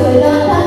Cela